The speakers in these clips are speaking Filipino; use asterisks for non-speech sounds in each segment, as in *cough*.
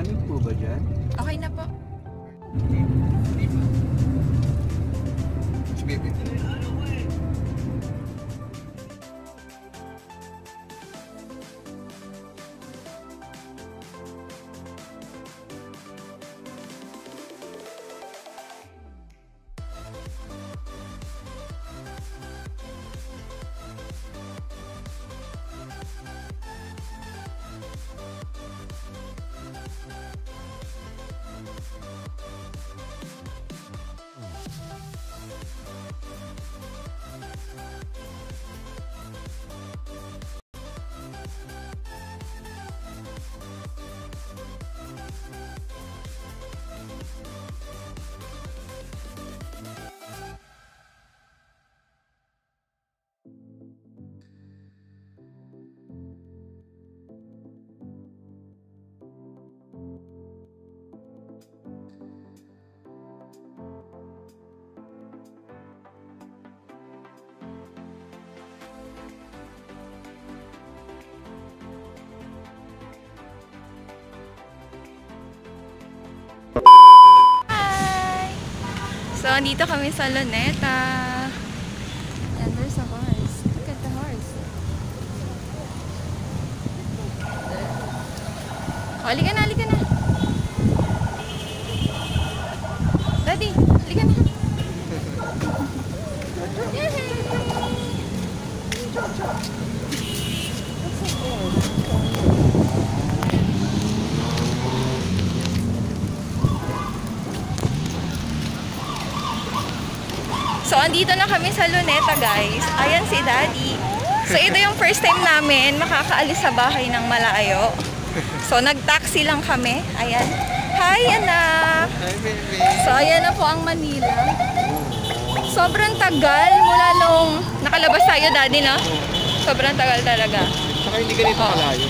May lamig po ba dyan? Okay na po. Si baby. So, andito kami sa Luneta. And there's a horse. Look at the horse. Oh, halika na, halika na. Daddy, halika na. Yay! So, andito na kami sa Luneta, guys. Ayan si Daddy. So, ito yung first time namin makakaalis sa bahay ng malayo. So, nag-taxi lang kami. Ayan. Hi, anak! Hi, baby. So, ayan na po ang Manila. Sobrang tagal mula nung nakalabas tayo, Daddy, no? Sobrang tagal talaga. Saka hindi ganito Oo. kalayo.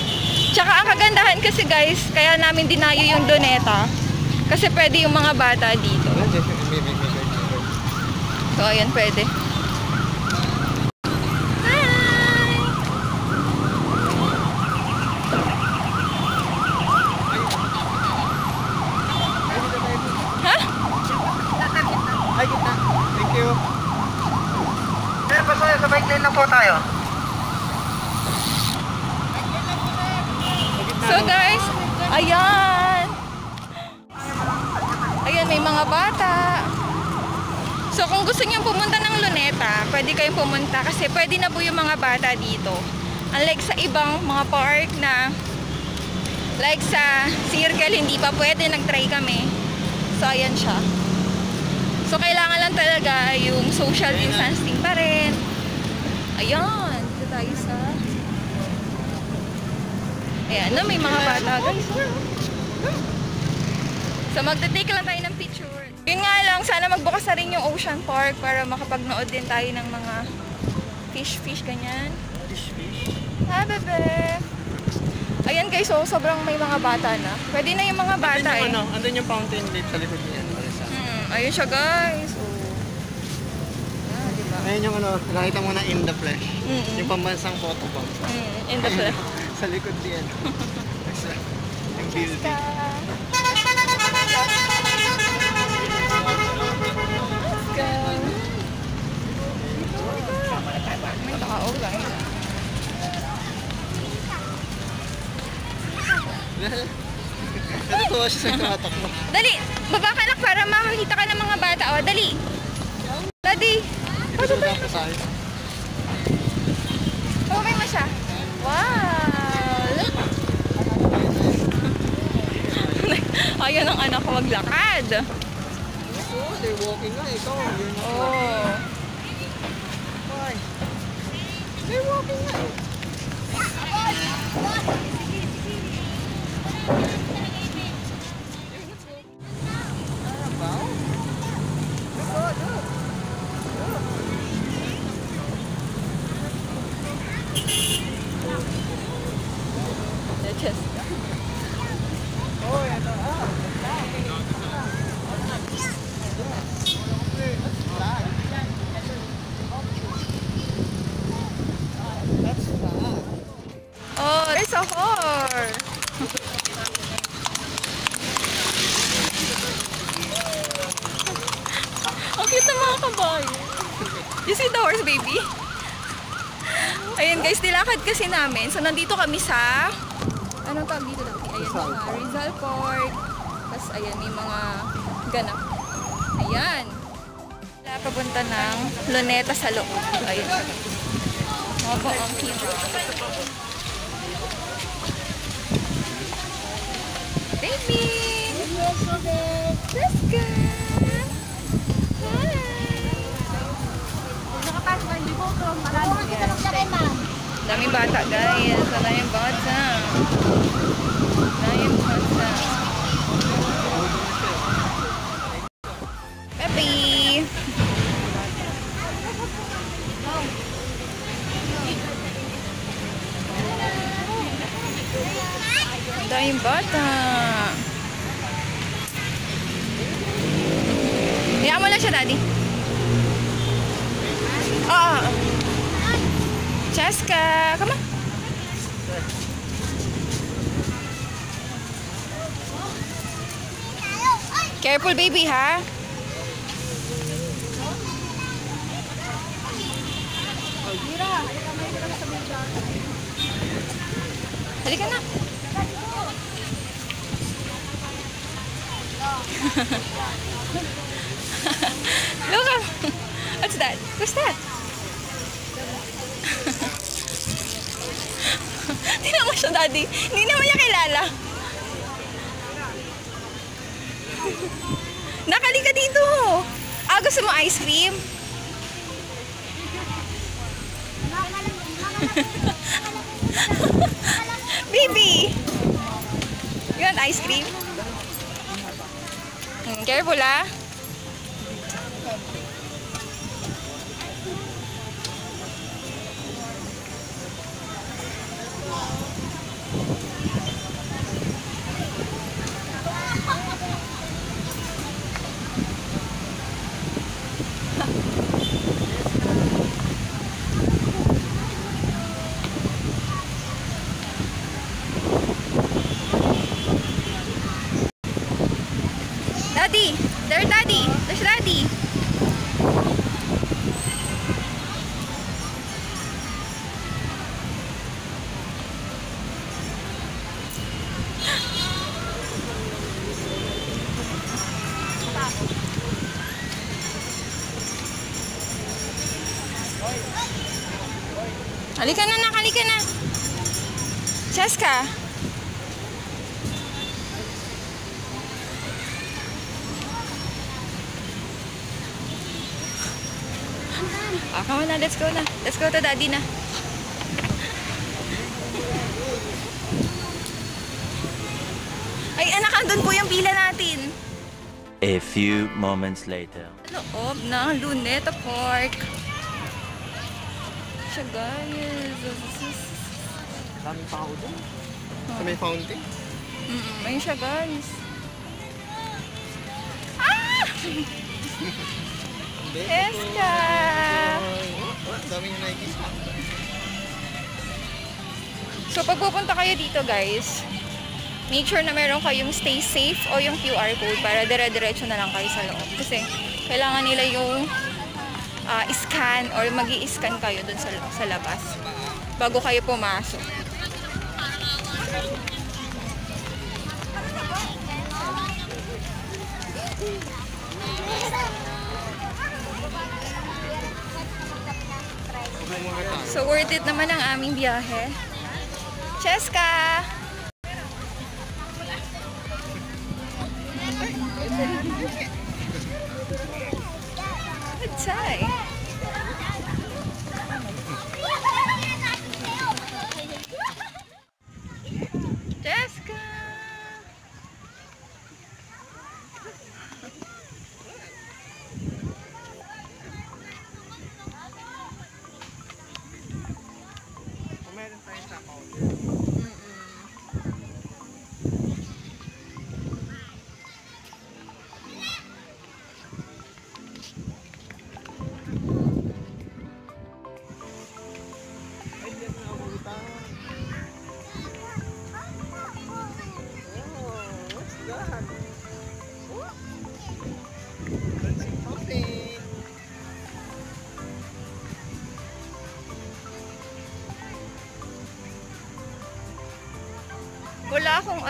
Tsaka ang kagandahan kasi, guys, kaya namin dinayo yung Doneta. Kasi pwede yung mga bata dito. Bike lane lang po tayo. So, guys, ayan. Ayan, may mga bata. So, kung gusto niyo pumunta ng Luneta, pwede kayong pumunta kasi pwede na po yung mga bata dito. Unlike sa ibang mga park na like sa Circle, hindi pa pwede, nag-try kami. So, ayan siya. So, kailangan lang talaga yung social distancing pa rin. Ayan, dito tayo sa... Ayan, no, may mga bata, guys. So, magte-take lang tayo ng picture. Yun nga lang, sana magbukas na rin yung Ocean Park para makapagnood din tayo ng mga fish-fish, ganyan. Fish, fish. Ha, bebe? Ayan guys, so sobrang may mga bata na. Pwede na yung mga bata eh. Andun yung, ano, andun yung fountain lake sa likod niya. Hmm, ayun siya guys. Oh. Ah, diba? Ayun yung ano, nakita mo na in the flesh. Mm-mm. Yung pambansang photo bomb. Mm, in the flesh. *laughs* sa likod niyan. *laughs* Sa yung building. Guys. *laughs* Natutuwa siya sa tumatakbo. Dali, baba ka nak para makakita ka ng mga bata. O, dali. Daddy. Sa akin. Okay mo siya. Wow. *laughs* kayo ng anak ko maglakad. Oo, they're walking nga. Ikaw, you're not Oh. walking. Why? They're walking nga eh. Carabao? Look, oh, look. Just, guys, nilakad kasi namin. So, nandito kami sa... Anong tawag dito dati? Ayan, Rizal mga. Rizal Park. Tapos, ayan, may mga ganap. Ayan. Wala papunta ng Luneta sa loob. Ayun. Mga po ang cute. Baby! Let's go! Hi! Daming bata, guys. Daming bata. Daming bata. Pepe! Daming bata. Careful, baby, ha? Halika na. *laughs* Look up. What's that? What's that? *laughs* Tingnan mo siya, daddy. Hindi naman niya kilala. *laughs* Nakali ka dito. Ah, gusto mo ice cream? *laughs* Baby! You want ice cream? Hmm, careful ah. Halika na, nak. Halika na. Cheska. Ah, come on na. Let's go na. Let's go to daddy na. Ay, anak, andun po yung pila natin. A few moments later. Loob ng Luneta Park. Siya, guys. Daming tao doon. Sa may fountain. Mm, ayun siya, guys. Ah! *laughs* Eska! Oh, daming nakikita. So, pag pupunta kayo dito, guys, make sure na meron kayong stay safe o yung QR code para dire-diretso na lang kayo sa loob. Kasi, kailangan nila yung ah, scan or mag scan kayo dun sa, sa labas bago kayo pumasok. So, worth it naman ang aming biyahe. Cheska! Wala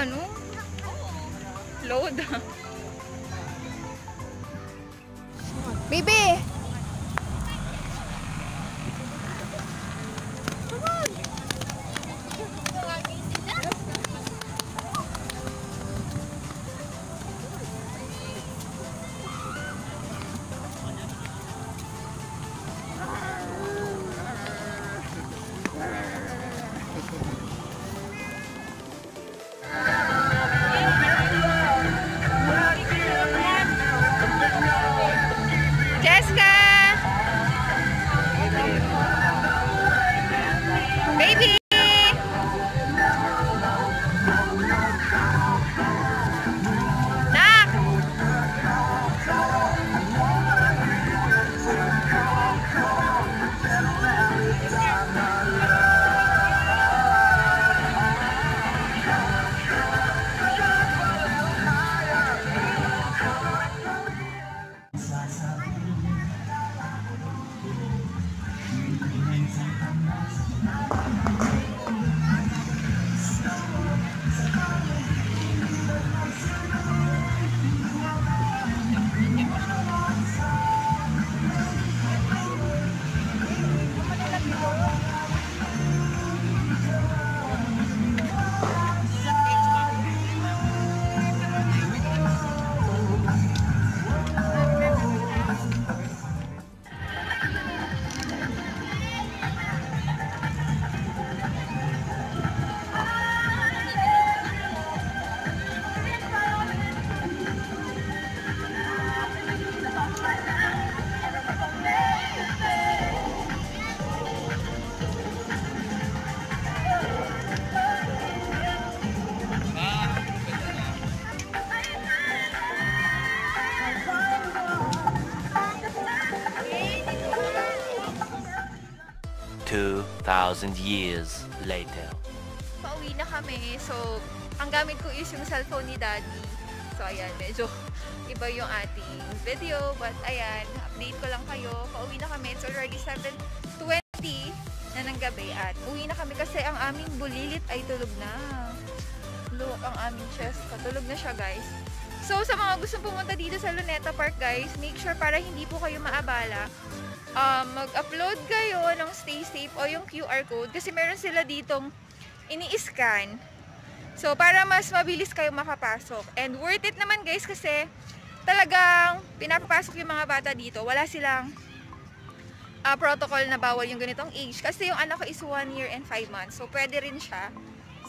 ano. Load. Baby! 2,000 years later. Pauwi na kami, so ang gamit ko is yung cellphone ni Daddy. So ayan, medyo iba yung ating video. But ayan, update ko lang kayo. Pauwi na kami. It's already 7.20 na ng gabi at uwi na kami kasi ang aming bulilit ay tulog na. Look, ang aming chest katulog na siya guys. So sa mga gustong pumunta dito sa Luneta Park guys, make sure para hindi po kayo maabala um, mag-upload kayo ng Stay Safe o yung QR code kasi meron sila ditong ini-scan. So, para mas mabilis kayo makapasok. And worth it naman guys kasi talagang pinapapasok yung mga bata dito. Wala silang ah, protocol na bawal yung ganitong age. Kasi yung anak ko is 1 year and 5 months. So, pwede rin siya.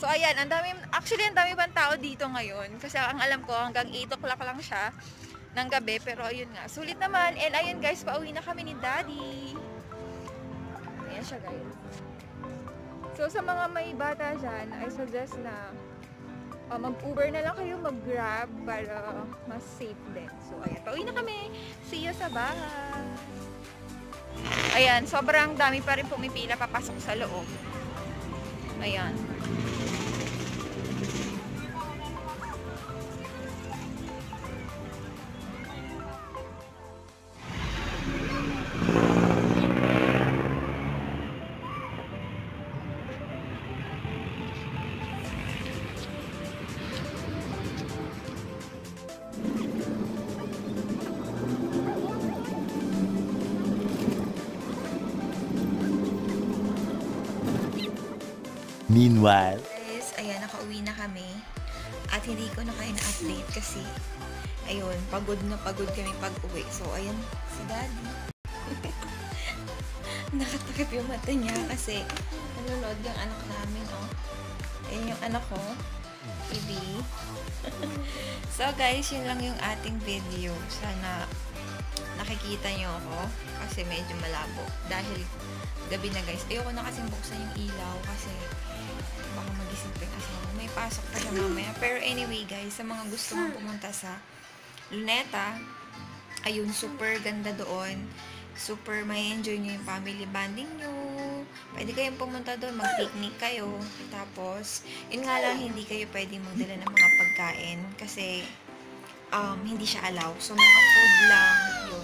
So, ayan. Ang dami, actually, ang dami pang tao dito ngayon. Kasi ang alam ko, hanggang 8 o'clock lang siya ng gabi. Pero, ayun nga. Sulit naman. And, ayun guys, pauwi na kami ni Daddy. Ayan siya, guys. So, sa mga may bata dyan, I suggest na uh, mag-Uber na lang kayo, mag-Grab para mas safe din. So, ayan. Pauwi na kami. See you sa bahay. Ayan, sobrang dami pa rin pumipila papasok sa loob. Ayan. Meanwhile. Guys, ayan, nakauwi na kami. At hindi ko na kayo na-update kasi, ayun, pagod na pagod kami pag-uwi. So, ayan, si Daddy. *laughs* Nakatakip yung mata niya kasi nanonood yung anak namin, oh. Ayan yung anak ko, Ibi. *laughs* so, guys, yun lang yung ating video. Sana nakikita niyo ako kasi medyo malabo. Dahil gabi na guys. Ayoko na kasing buksan yung ilaw kasi baka magising pa asawa. May pasok pa siya mamaya. Pero anyway guys, sa mga gusto mong pumunta sa Luneta, ayun, super ganda doon. Super may enjoy nyo yung family bonding nyo. Pwede kayong pumunta doon, mag-picnic kayo. Tapos, yun nga lang, hindi kayo pwede magdala ng mga pagkain kasi um, hindi siya allow. So, mga food lang, yun.